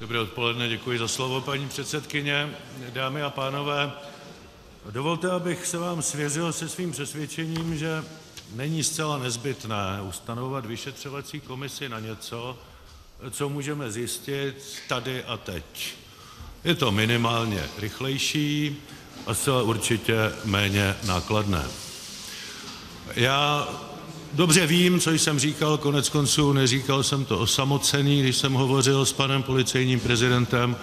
Dobré odpoledne, děkuji za slovo, paní předsedkyně. Dámy a pánové, dovolte, abych se vám svěřil se svým přesvědčením, že není zcela nezbytné ustanovovat vyšetřovací komisi na něco, co můžeme zjistit tady a teď. Je to minimálně rychlejší a zcela určitě méně nákladné. Já dobře vím, co jsem říkal, koneckonců neříkal jsem to osamocený, když jsem hovořil s panem policejním prezidentem,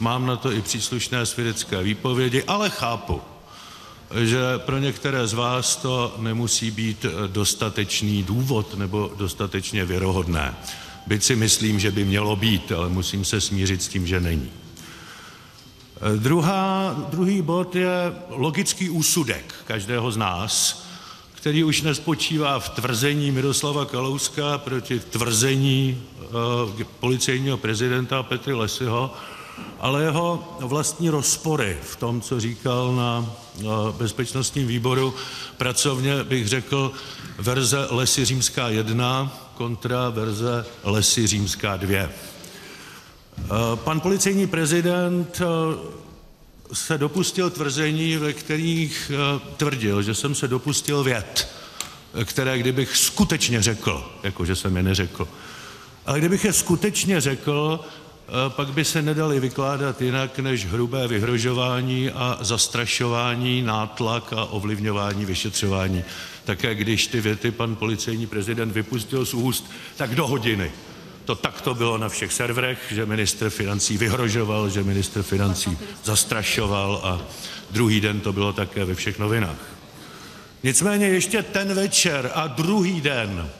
mám na to i příslušné svědecké výpovědi, ale chápu, že pro některé z vás to nemusí být dostatečný důvod nebo dostatečně věrohodné, byť si myslím, že by mělo být, ale musím se smířit s tím, že není. Druhý bod je logický úsudek každého z nás, který už nespočívá v tvrzení Miroslava Kalouska proti tvrzení policejního prezidenta Petry Lessyho, ale jeho vlastní rozpory v tom, co říkal na bezpečnostním výboru, pracovně bych řekl verze Lesy římská jedna kontra verze Lesy římská dvě. Pan policejní prezident se dopustil tvrzení, ve kterých tvrdil, že jsem se dopustil vět, které kdybych skutečně řekl, jako že jsem je neřekl, ale kdybych je skutečně řekl, pak by se nedaly vykládat jinak než hrubé vyhrožování a zastrašování, nátlak a ovlivňování vyšetřování. Také když ty věty pan policejní prezident vypustil z úst, tak do hodiny to takto bylo na všech serverech, že ministr financí vyhrožoval, že ministr financí zastrašoval a druhý den to bylo také ve všech novinách. Nicméně ještě ten večer a druhý den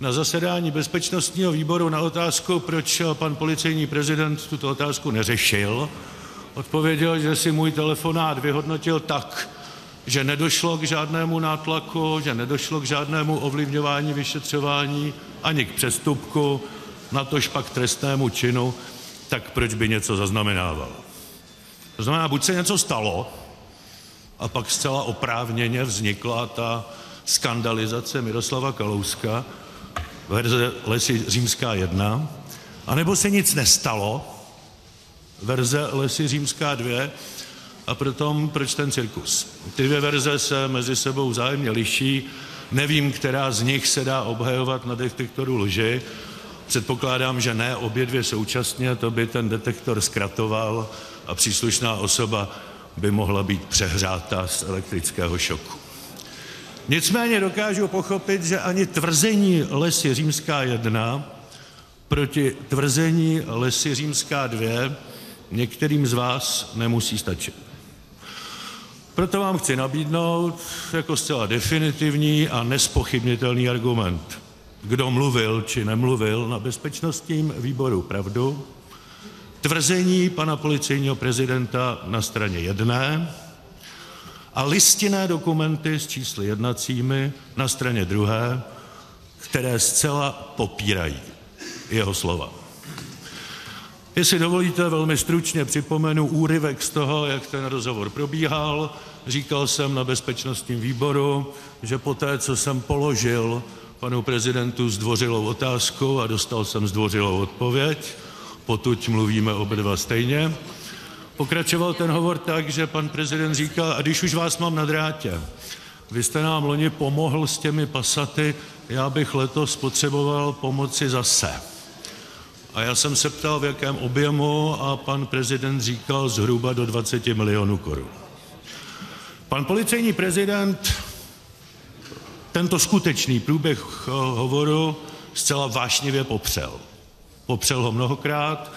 na zasedání bezpečnostního výboru na otázku, proč pan policejní prezident tuto otázku neřešil, odpověděl, že si můj telefonát vyhodnotil tak, že nedošlo k žádnému nátlaku, že nedošlo k žádnému ovlivňování vyšetřování ani k přestupku, natož pak trestnému činu, tak proč by něco zaznamenával. To znamená, buď se něco stalo, a pak zcela oprávněně vznikla ta skandalizace Miroslava Kalouska, verze Lesy římská jedna, anebo se nic nestalo, verze Lesy římská dvě, a proto proč ten cirkus. Ty dvě verze se mezi sebou vzájemně liší, nevím, která z nich se dá obhajovat na detektoru lži, předpokládám, že ne obě dvě současně, to by ten detektor zkratoval a příslušná osoba by mohla být přehřáta z elektrického šoku. Nicméně dokážu pochopit, že ani tvrzení Lesy římská jedna proti tvrzení Lesy římská dvě některým z vás nemusí stačit. Proto vám chci nabídnout jako zcela definitivní a nespochybnitelný argument, kdo mluvil či nemluvil na bezpečnostním výboru pravdu, tvrzení pana policejního prezidenta na straně jedné a listinné dokumenty s čísly jednacími na straně druhé, které zcela popírají jeho slova. Jestli dovolíte, velmi stručně připomenu úryvek z toho, jak ten rozhovor probíhal. Říkal jsem na bezpečnostním výboru, že poté, co jsem položil panu prezidentu zdvořilou otázku a dostal jsem zdvořilou odpověď, potud mluvíme oba dva stejně, pokračoval ten hovor tak, že pan prezident říkal, a když už vás mám na drátě, vy jste nám loni pomohl s těmi pasaty, já bych letos potřeboval pomoci zase. A já jsem se ptal, v jakém objemu, a pan prezident říkal zhruba do 20 milionů korun. Pan policejní prezident tento skutečný průběh hovoru zcela vášnivě popřel. Popřel ho mnohokrát,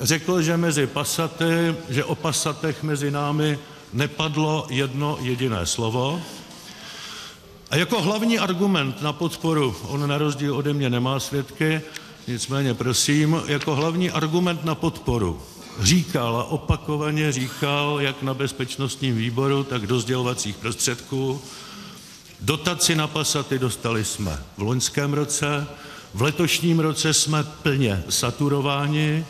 řekl, že mezi pasaty, že o pasatech mezi námi nepadlo jedno jediné slovo. A jako hlavní argument na podporu, on na rozdíl ode mě nemá svědky, nicméně prosím, jako hlavní argument na podporu říkal a opakovaně říkal, jak na bezpečnostním výboru, tak do sdělovacích prostředků, dotaci na pasaty dostali jsme v loňském roce, v letošním roce jsme plně saturováni,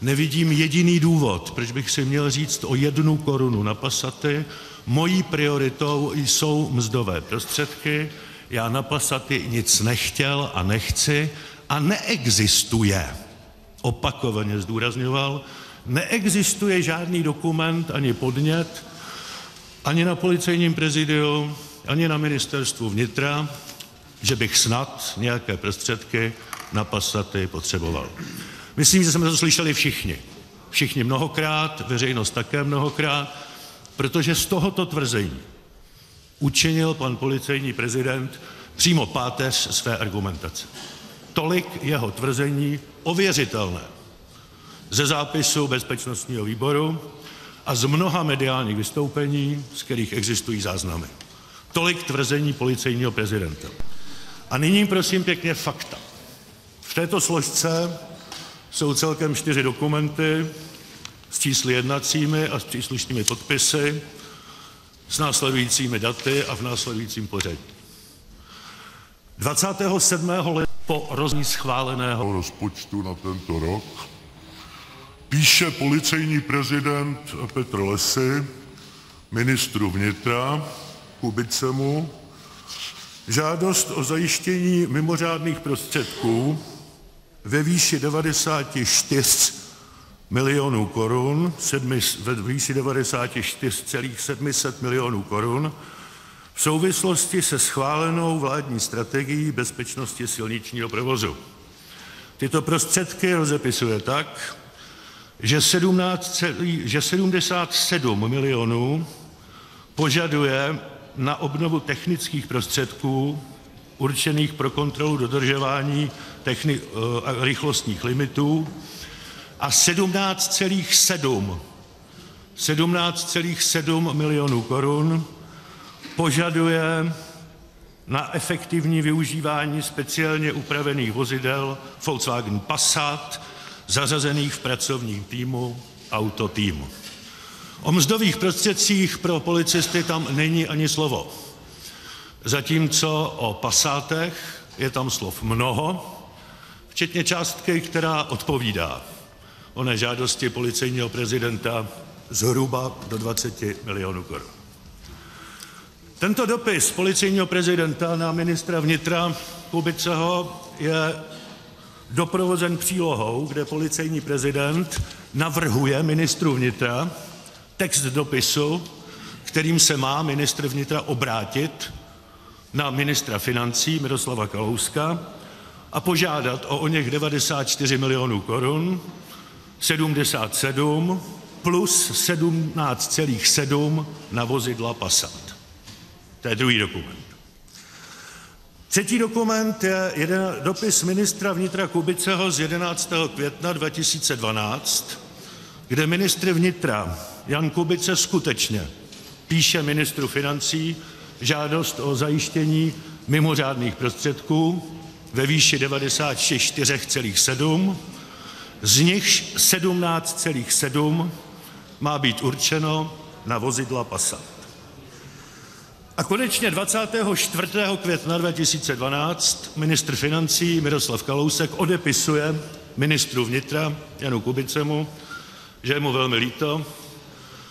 nevidím jediný důvod, proč bych si měl říct o jednu korunu na pasaty, mojí prioritou jsou mzdové prostředky, já na pasaty nic nechtěl a nechci a neexistuje opakovaně zdůrazňoval, neexistuje žádný dokument ani podnět ani na Policejním prezidiu, ani na Ministerstvu vnitra, že bych snad nějaké prostředky na Passaty potřeboval. Myslím, že jsme to slyšeli všichni. Všichni mnohokrát, veřejnost také mnohokrát, protože z tohoto tvrzení učinil pan policejní prezident přímo páteř své argumentace. Tolik jeho tvrzení ověřitelné ze zápisu bezpečnostního výboru a z mnoha mediálních vystoupení, z kterých existují záznamy. Tolik tvrzení policejního prezidenta. A nyní prosím pěkně fakta. V této složce jsou celkem čtyři dokumenty s čísly jednacími a s příslušnými podpisy, s následujícími daty a v následujícím pořadí. 27. ledna po rozní schváleného rozpočtu na tento rok píše policejní prezident Petr Lesy ministru vnitra Kubicemu žádost o zajištění mimořádných prostředků ve výši 94 milionů korun, ve výši 94,7 milionů korun v souvislosti se schválenou vládní strategií bezpečnosti silničního provozu. Tyto prostředky rozepisuje tak, že 77 milionů požaduje na obnovu technických prostředků určených pro kontrolu dodržování rychlostních limitů a 17,7 17,7 milionů korun požaduje na efektivní využívání speciálně upravených vozidel Volkswagen Passat zařazených v pracovním týmu Auto Team. O mzdových prostředcích pro policisty tam není ani slovo, zatímco o Passatech je tam slov mnoho, včetně částky, která odpovídá oné žádosti policejního prezidenta zhruba do 20 milionů korun. Tento dopis policejního prezidenta na ministra vnitra Kubiceho je doprovozen přílohou, kde policejní prezident navrhuje ministru vnitra text dopisu, kterým se má ministr vnitra obrátit na ministra financí Miroslava Kalouska a požádat o oněch 94 milionů korun, 77 plus 17,7 na vozidla Passat. To je druhý dokument. Třetí dokument je jeden dopis ministra vnitra Kubiceho z 11. května 2012, kde ministr vnitra Jan Kubice skutečně píše ministru financí žádost o zajištění mimořádných prostředků ve výši 94,7, z nichž 17,7 má být určeno na vozidla Passat. A konečně 24. května 2012 ministr financí Miroslav Kalousek odepisuje ministru vnitra Janu Kubicemu, že je mu velmi líto,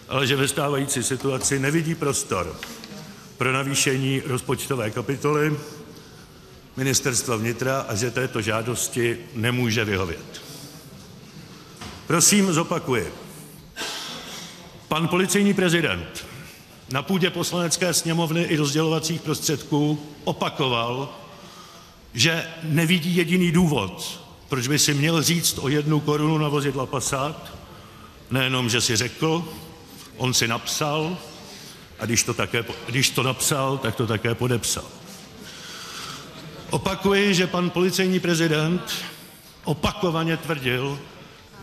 ale že ve stávající situaci nevidí prostor pro navýšení rozpočtové kapitoly ministerstva vnitra a že této žádosti nemůže vyhovět. Prosím, zopakuji. Pan policejní prezident na půdě Poslanecké sněmovny i rozdělovacích prostředků opakoval, že nevidí jediný důvod, proč by si měl říct o jednu korunu na vozidla Passat, nejenom, že si řekl, on si napsal a když to, také, když to napsal, tak to také podepsal. Opakuji, že pan policejní prezident opakovaně tvrdil,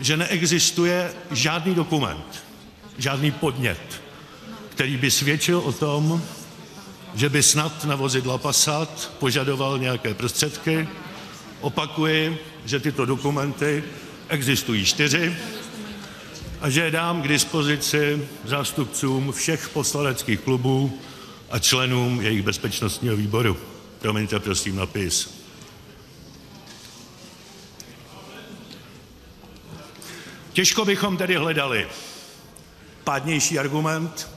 že neexistuje žádný dokument, žádný podnět, který by svědčil o tom, že by snad na vozidla Passat požadoval nějaké prostředky. Opakuji, že tyto dokumenty existují čtyři a že je dám k dispozici zástupcům všech poslaneckých klubů a členům jejich bezpečnostního výboru. Promiňte prosím napis. Těžko bychom tedy hledali pádnější argument,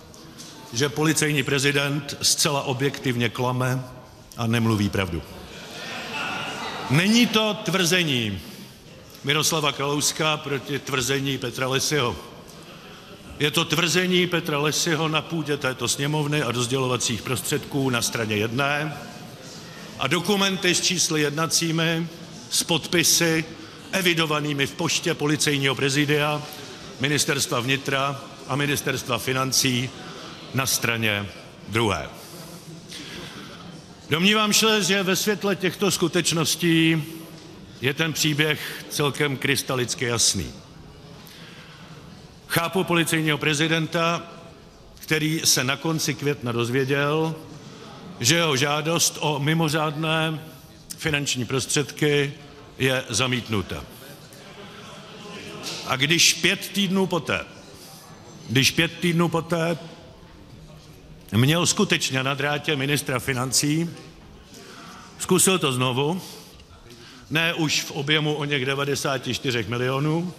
že policejní prezident zcela objektivně klame a nemluví pravdu. Není to tvrzení, Miroslava Kalouska proti tvrzení Petra Lessyho. Je to tvrzení Petra Lessyho na půdě této Sněmovny a do sdělovacích prostředků na straně jedné a dokumenty s čísly jednacími, s podpisy evidovanými v poště Policejního prezidia, Ministerstva vnitra a Ministerstva financí na straně druhé. Domnívám se, že ve světle těchto skutečností je ten příběh celkem krystalicky jasný. Chápu policejního prezidenta, který se na konci května dozvěděl, že jeho žádost o mimořádné finanční prostředky je zamítnuta. A když pět týdnů poté, když pět týdnů poté měl skutečně na drátě ministra financí, zkusil to znovu, ne už v objemu o něch 94 milionů,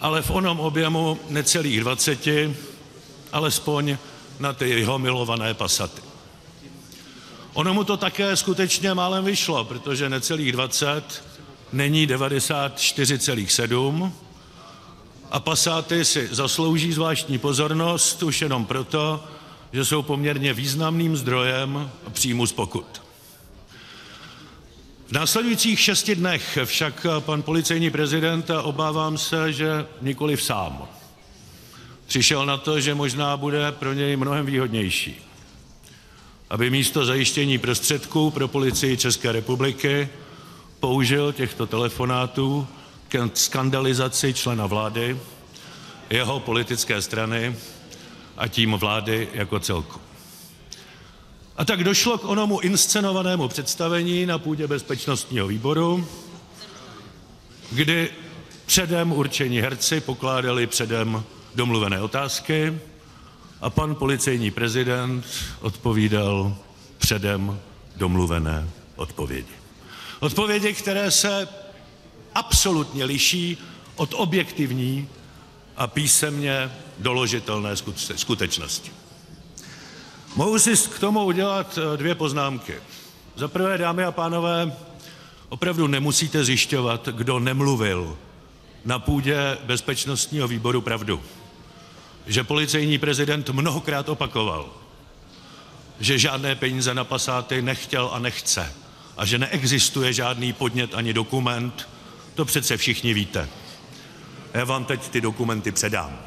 ale v onom objemu necelých 20, alespoň na ty jeho milované pasaty. Ono mu to také skutečně málem vyšlo, protože necelých 20 není 94,7 a pasáty si zaslouží zvláštní pozornost už jenom proto, že jsou poměrně významným zdrojem příjmu z pokut. V následujících šesti dnech však pan policejní prezident, a obávám se, že nikoliv sám, přišel na to, že možná bude pro něj mnohem výhodnější, aby místo zajištění prostředků pro policii České republiky použil těchto telefonátů k skandalizaci člena vlády, jeho politické strany a tím vlády jako celku. A tak došlo k onomu inscenovanému představení na půdě bezpečnostního výboru, kdy předem určení herci pokládali předem domluvené otázky a pan policejní prezident odpovídal předem domluvené odpovědi. Odpovědi, které se absolutně liší od objektivní a písemně doložitelné skutečnosti. Mohu si k tomu udělat eh, dvě poznámky. Za prvé, dámy a pánové, opravdu nemusíte zjišťovat, kdo nemluvil na půdě bezpečnostního výboru pravdu. Že policejní prezident mnohokrát opakoval, že žádné peníze na pasáty nechtěl a nechce a že neexistuje žádný podnět ani dokument, to přece všichni víte. Já vám teď ty dokumenty předám.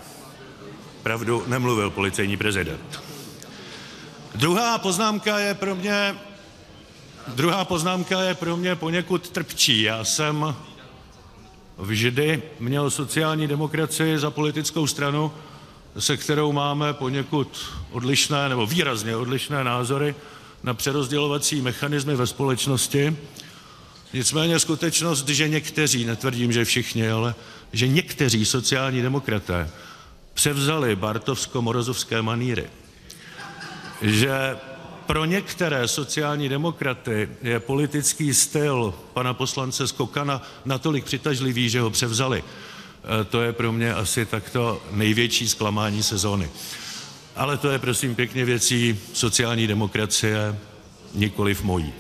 Pravdu nemluvil policejní prezident. Druhá poznámka je pro mě, druhá poznámka je pro mě poněkud trpčí. Já jsem vždy měl sociální demokracii za politickou stranu, se kterou máme poněkud odlišné nebo výrazně odlišné názory na přerozdělovací mechanismy ve společnosti. Nicméně skutečnost, že někteří, netvrdím, že všichni, ale že někteří sociální demokraté převzali bartovsko-morozovské maníry, že pro některé sociální demokraty je politický styl pana poslance Skokana natolik přitažlivý, že ho převzali. E, to je pro mě asi takto největší zklamání sezóny. Ale to je prosím pěkně věcí sociální demokracie, nikoliv mojí.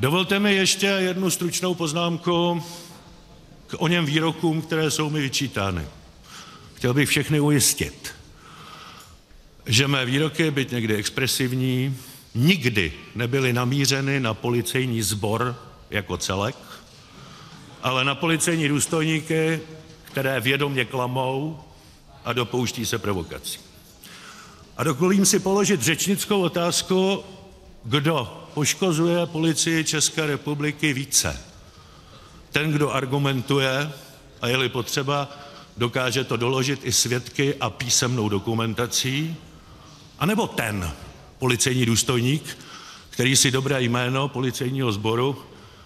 Dovolte mi ještě jednu stručnou poznámku k oněm výrokům, které jsou mi vyčítány. Chtěl bych všechny ujistit, že mé výroky, byť někdy expresivní, nikdy nebyly namířeny na policejní sbor jako celek, ale na policejní důstojníky, které vědomě klamou a dopouští se provokací. A dovolím si položit řečnickou otázku, kdo poškozuje policii České republiky více. Ten, kdo argumentuje, a je-li potřeba, dokáže to doložit i svědky a písemnou dokumentací, anebo ten policejní důstojník, který si dobré jméno policejního sboru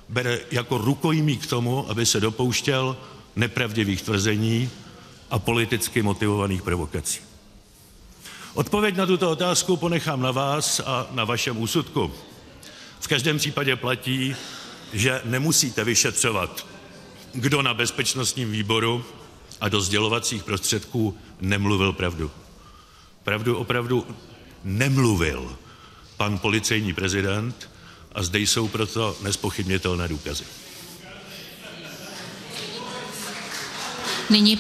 bere jako rukojmí k tomu, aby se dopouštěl nepravdivých tvrzení a politicky motivovaných provokací. Odpověď na tuto otázku ponechám na vás a na vašem úsudku. V každém případě platí, že nemusíte vyšetřovat, kdo na bezpečnostním výboru a do sdělovacích prostředků nemluvil pravdu pravdu, opravdu nemluvil pan policejní prezident a zde jsou proto nespochybnitelné důkazy. Nyní